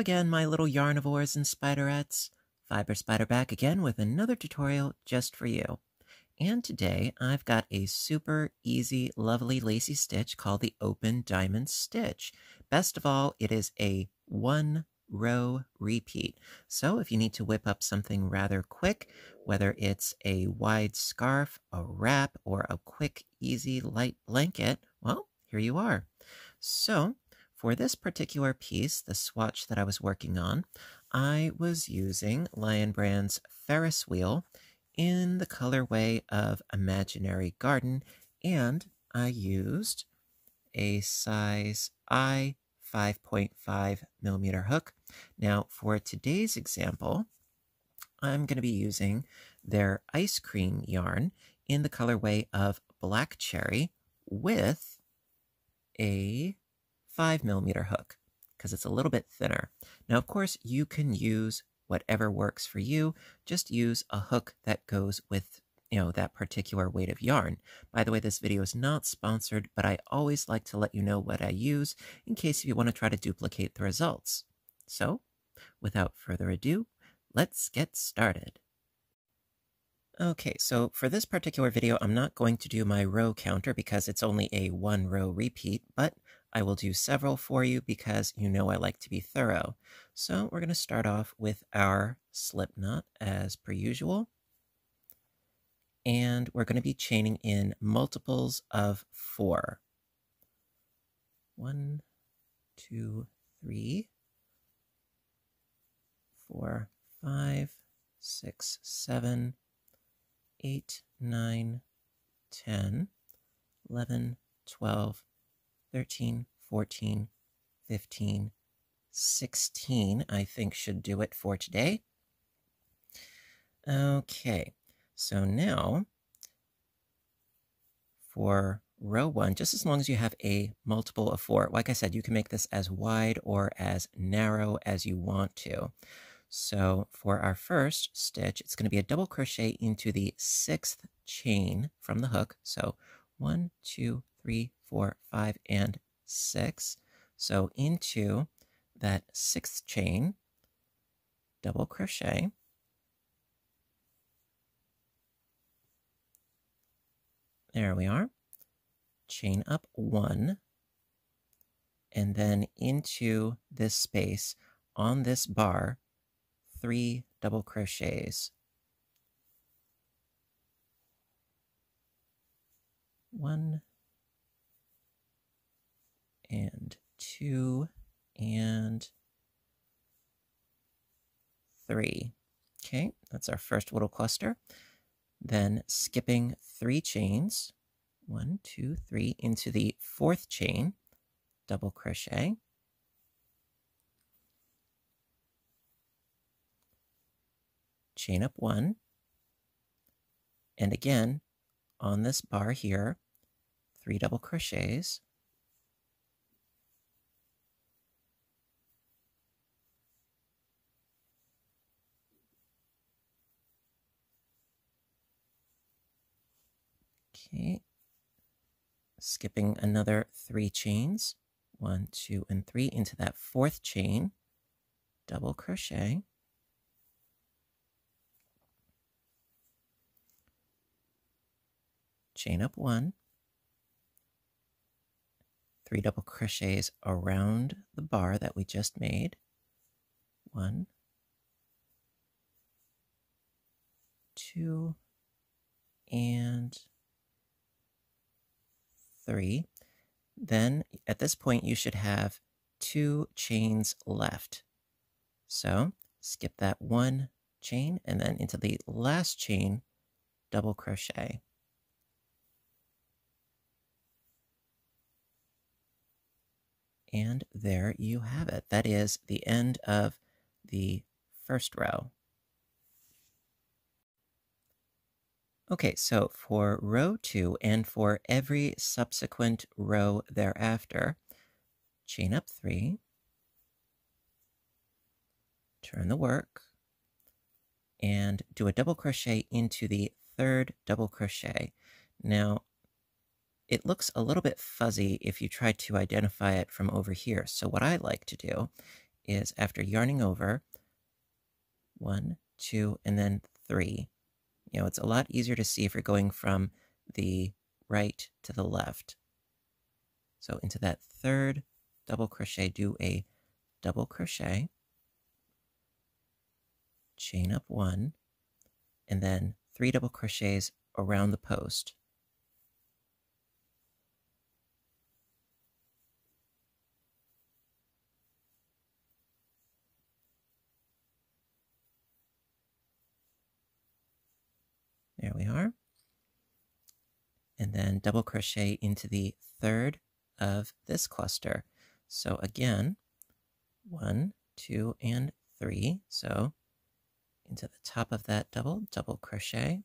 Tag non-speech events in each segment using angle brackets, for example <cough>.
again, my little yarnivores and spiderettes. Fiber Spider back again with another tutorial just for you. And today I've got a super easy, lovely lacy stitch called the Open Diamond Stitch. Best of all, it is a one row repeat. So if you need to whip up something rather quick, whether it's a wide scarf, a wrap, or a quick, easy, light blanket, well, here you are. So for this particular piece, the swatch that I was working on, I was using Lion Brand's Ferris wheel in the colorway of Imaginary Garden, and I used a size I 5.5 millimeter hook. Now, for today's example, I'm going to be using their ice cream yarn in the colorway of Black Cherry with a 5 millimeter hook because it's a little bit thinner. Now, of course, you can use whatever works for you. Just use a hook that goes with you know, that particular weight of yarn. By the way, this video is not sponsored, but I always like to let you know what I use in case you want to try to duplicate the results. So, without further ado, let's get started. Okay, so for this particular video, I'm not going to do my row counter because it's only a one row repeat, but I will do several for you because you know I like to be thorough. So we're going to start off with our slip knot as per usual and we're going to be chaining in multiples of four. One, two, three, four, five, six, seven, eight, nine, ten, eleven, twelve, thirteen, fourteen, fifteen, sixteen. I think should do it for today. Okay, so now for row one, just as long as you have a multiple of four, like I said, you can make this as wide or as narrow as you want to. So for our first stitch, it's going to be a double crochet into the sixth chain from the hook. So one, two, three, four, five, and six. So into that sixth chain, double crochet. There we are. Chain up one, and then into this space on this bar, three double crochets. One and two and three. Okay, that's our first little cluster. Then skipping three chains, one, two, three, into the fourth chain, double crochet. Chain up one. And again, on this bar here, three double crochets. Okay. Skipping another three chains. One, two, and three into that fourth chain. Double crochet. Chain up one. Three double crochets around the bar that we just made. One, two, and three. Then at this point, you should have two chains left. So skip that one chain and then into the last chain, double crochet. And there you have it. That is the end of the first row. Okay, so for row two and for every subsequent row thereafter, chain up three, turn the work, and do a double crochet into the third double crochet. Now, it looks a little bit fuzzy if you try to identify it from over here. So what I like to do is after yarning over, one, two, and then three. You know, it's a lot easier to see if you're going from the right to the left. So into that third double crochet, do a double crochet, chain up one, and then three double crochets around the post. There we are. And then double crochet into the third of this cluster. So again, one, two, and three. So into the top of that double, double crochet.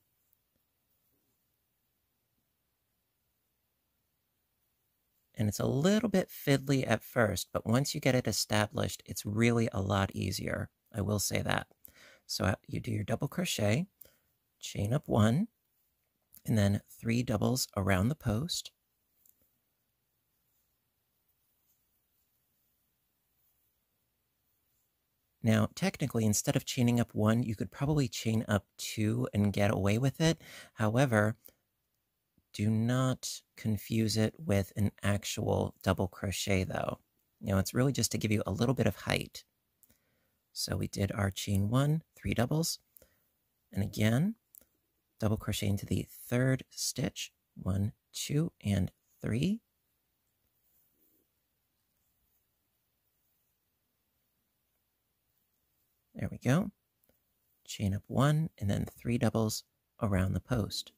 And it's a little bit fiddly at first, but once you get it established, it's really a lot easier. I will say that. So uh, you do your double crochet, chain up one, and then three doubles around the post. Now, technically, instead of chaining up one, you could probably chain up two and get away with it. However, do not confuse it with an actual double crochet though. You know, it's really just to give you a little bit of height. So we did our chain one, three doubles, and again, double crochet into the third stitch, one, two, and three. There we go. Chain up one and then three doubles around the post.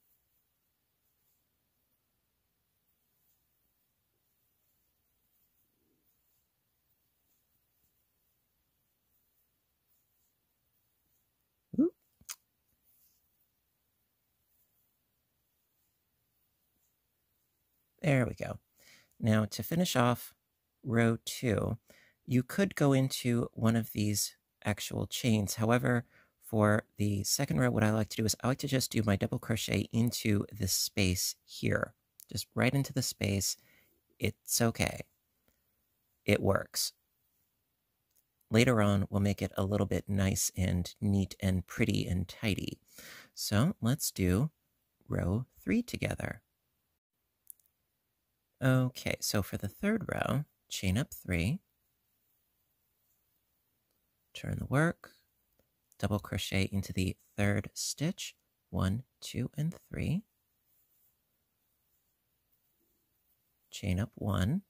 There we go. Now to finish off row two, you could go into one of these actual chains. However, for the second row, what I like to do is I like to just do my double crochet into this space here, just right into the space. It's okay. It works. Later on, we'll make it a little bit nice and neat and pretty and tidy. So let's do row three together. Okay, so for the third row, chain up three, turn the work, double crochet into the third stitch, one, two, and three, chain up one,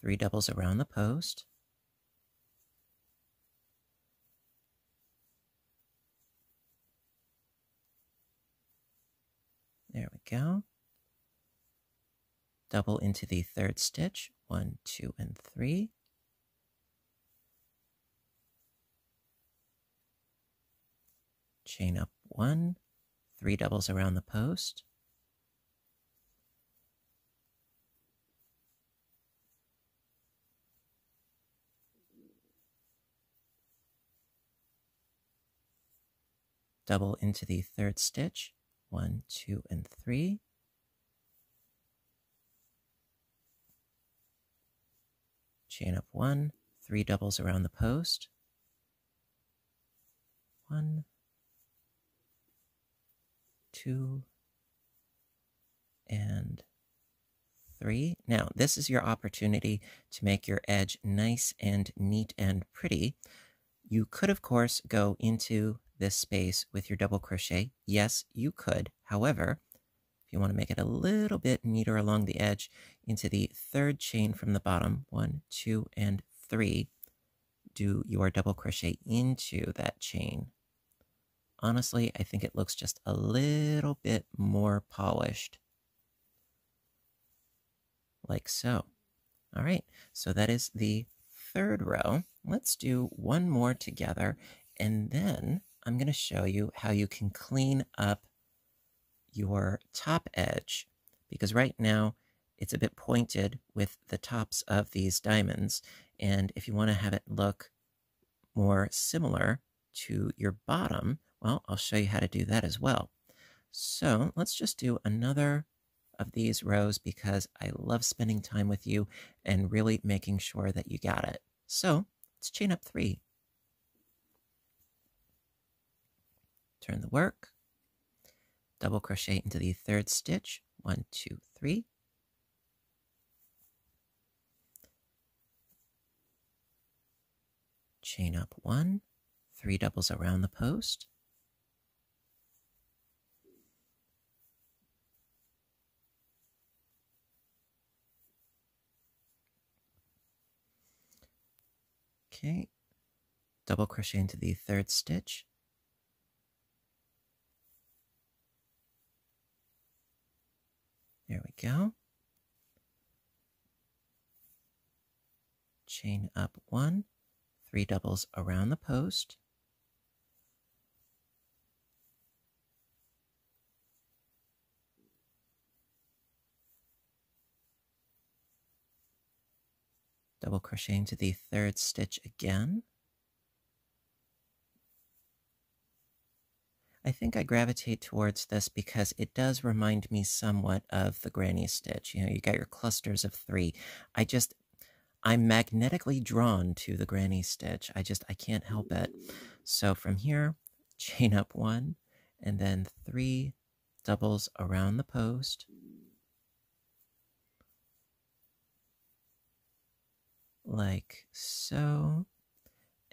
three doubles around the post, There we go. Double into the third stitch, one, two, and three. chain up one, three doubles around the post. Double into the third stitch, one, two, and three. Chain up one, three doubles around the post. One, two, and three. Now, this is your opportunity to make your edge nice and neat and pretty. You could, of course, go into this space with your double crochet. Yes, you could. However, if you want to make it a little bit neater along the edge, into the third chain from the bottom, one, two, and three, do your double crochet into that chain honestly, I think it looks just a little bit more polished. Like so. All right, so that is the third row. Let's do one more together, and then I'm going to show you how you can clean up your top edge, because right now it's a bit pointed with the tops of these diamonds, and if you want to have it look more similar to your bottom, well, I'll show you how to do that as well. So let's just do another of these rows because I love spending time with you and really making sure that you got it. So let's chain up three. Turn the work. Double crochet into the third stitch. One, two, three. Chain up one, three doubles around the post. Okay, double crochet into the third stitch. There we go. Chain up one, three doubles around the post. double crochet into the third stitch again. I think I gravitate towards this because it does remind me somewhat of the granny stitch. You know, you got your clusters of three. I just, I'm magnetically drawn to the granny stitch. I just, I can't help it. So from here, <laughs> chain up one, and then three doubles around the post. like so.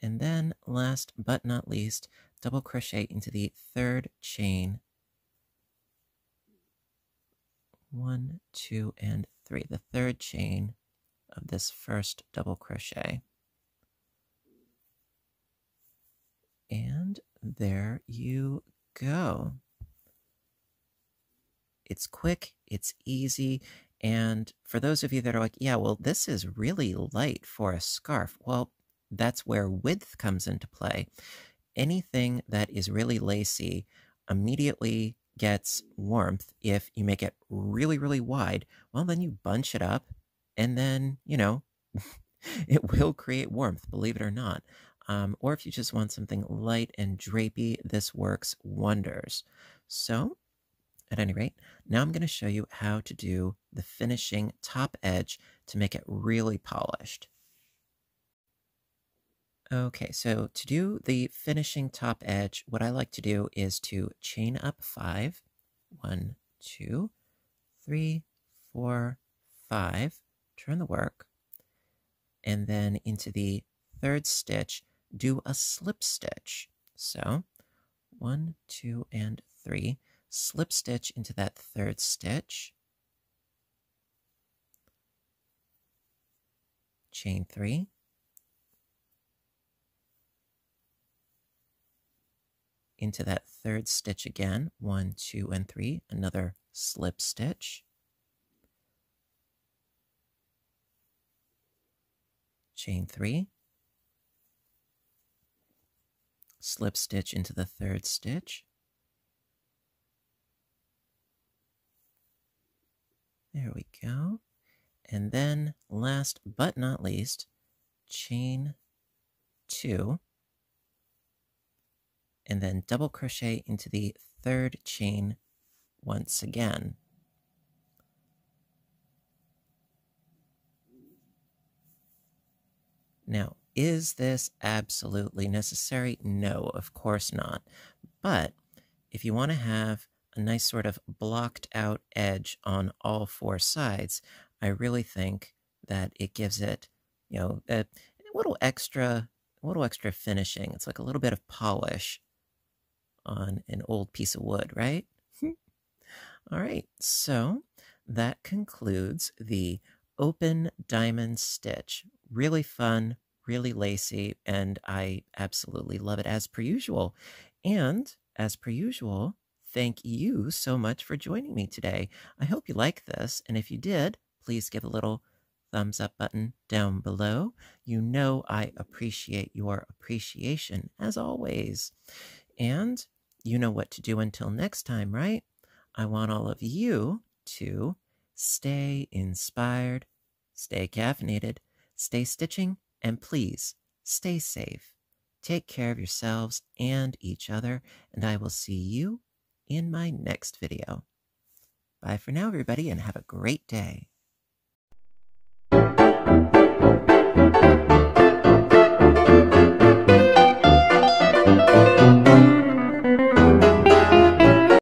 And then last but not least, double crochet into the third chain. One, two, and three. The third chain of this first double crochet. And there you go. It's quick, it's easy, and for those of you that are like, yeah, well, this is really light for a scarf. Well, that's where width comes into play. Anything that is really lacy immediately gets warmth if you make it really, really wide. Well, then you bunch it up and then, you know, <laughs> it will create warmth, believe it or not. Um, or if you just want something light and drapey, this works wonders. So at any rate, now I'm going to show you how to do the finishing top edge to make it really polished. Okay, so to do the finishing top edge, what I like to do is to chain up five. One, two, three, four, five. Turn the work. And then into the third stitch, do a slip stitch. So one, two, and three slip stitch into that third stitch, chain three, into that third stitch again, one, two, and three, another slip stitch, chain three, slip stitch into the third stitch, There we go. And then last but not least, chain two, and then double crochet into the third chain once again. Now, is this absolutely necessary? No, of course not. But if you want to have a nice sort of blocked out edge on all four sides, I really think that it gives it, you know, a, a little extra, a little extra finishing. It's like a little bit of polish on an old piece of wood, right? Hmm. all right, so that concludes the open diamond stitch. Really fun, really lacy, and I absolutely love it as per usual. And as per usual, thank you so much for joining me today. I hope you like this, and if you did, please give a little thumbs up button down below. You know I appreciate your appreciation as always. And you know what to do until next time, right? I want all of you to stay inspired, stay caffeinated, stay stitching, and please stay safe. Take care of yourselves and each other, and I will see you in my next video. Bye for now, everybody, and have a great day.